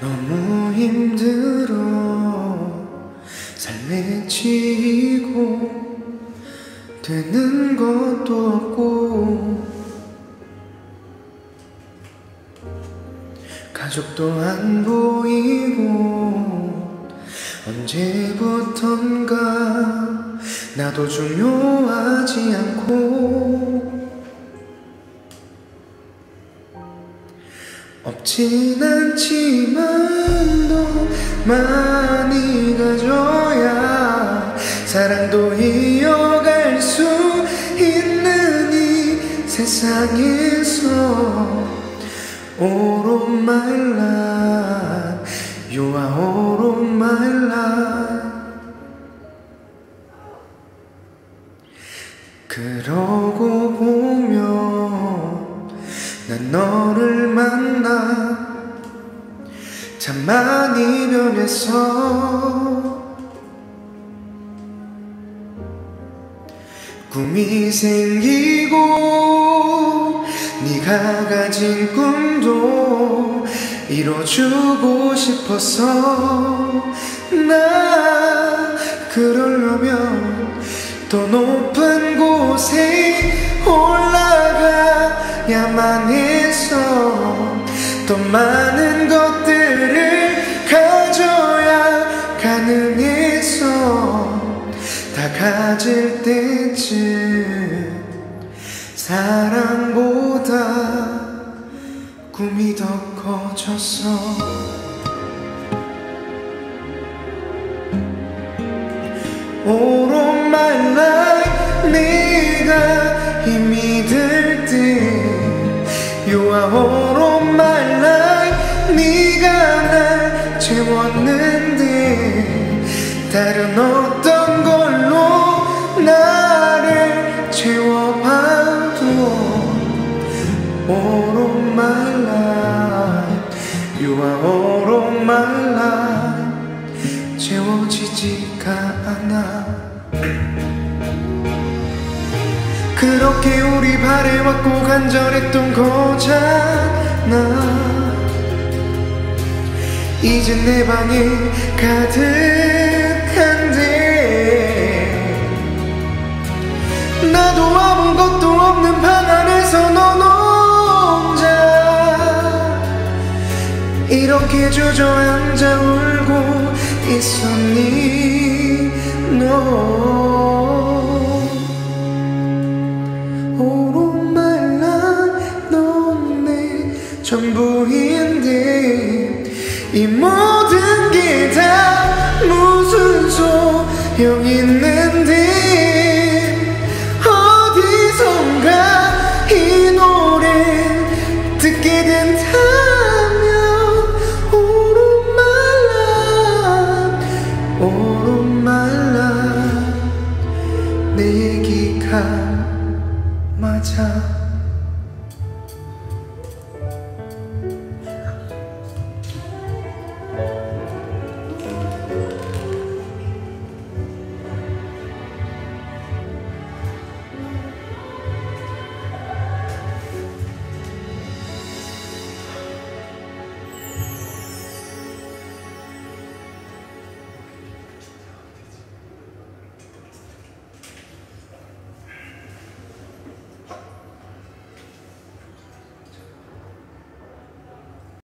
너무 힘들어 삶에 지고 되는 것도 없고 가족도 안 보이고 언제부턴가 나도 중요하지 않고 없진 않지만 너 많이 가져야 사랑도 이어갈 수 있는 이 세상에서. my life You are all of my life 그러고 보면 난 너를 만나 참 많이 변했어 꿈이 생기고 네가 가진 꿈도 이뤄주고 싶어서 나 그러려면 더 높은 곳에 올라가야만 해서 더 많은 것들을 가질 때쯤 사랑보다 꿈이 더 커졌어 All of my life 네가 힘이 들때 You are all of my life 네가 날 채웠는데 다른 어 All of my life You are all of my life 채워지지가 않아. 그렇게 우리 바래왔고 간절했던 거잖아. 이제 내 방에 가득 이렇게 주저앉아 울고 있었니? 너. my life 넌내 전부인데 이 모든 게 다 무슨 소용 있는데? 어디선가 이 노래 듣게 된다